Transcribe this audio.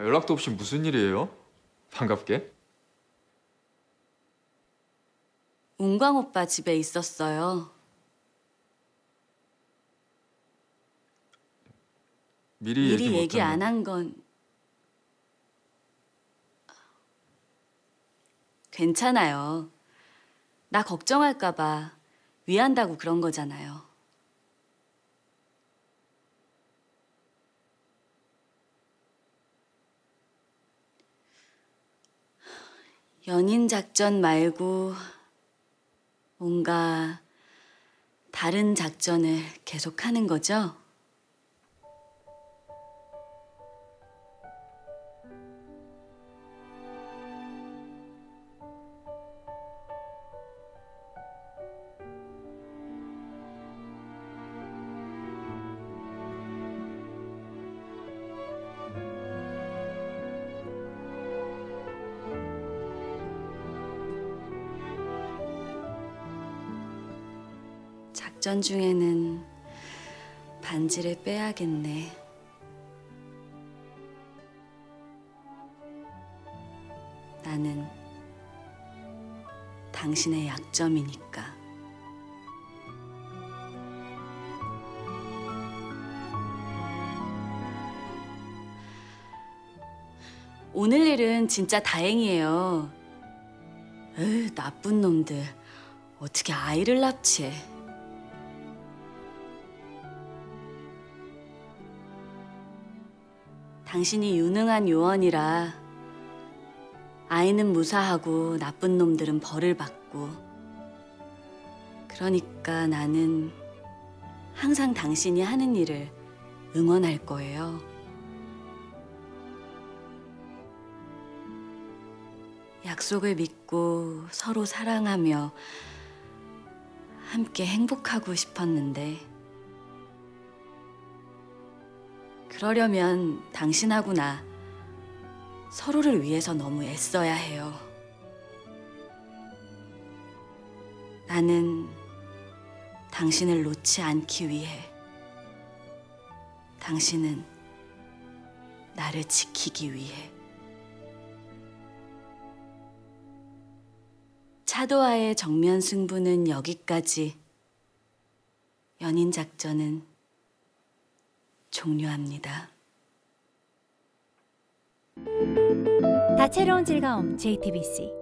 연락도 없이 무슨 일이에요? 반갑게. 운광 오빠 집에 있었어요. 미리, 미리 얘기, 얘기 안 한 건 괜찮아요. 나 걱정할까 봐 위한다고 그런 거잖아요. 연인 작전 말고 뭔가 다른 작전을 계속하는 거죠? 작전 중에는 반지를 빼야겠네. 나는 당신의 약점이니까. 오늘 일은 진짜 다행이에요. 에휴, 나쁜 놈들. 어떻게 아이를 납치해. 당신이 유능한 요원이라 아이는 무사하고 나쁜 놈들은 벌을 받고 그러니까 나는 항상 당신이 하는 일을 응원할 거예요. 약속을 믿고 서로 사랑하며 함께 행복하고 싶었는데 그러려면 당신하고 나. 서로를 위해서 너무 애써야 해요. 나는 당신을 놓지 않기 위해 당신은 나를 지키기 위해. 차도와의 정면 승부는 여기까지. 연인 작전은 종료합니다. 다채로운 즐거움 JTBC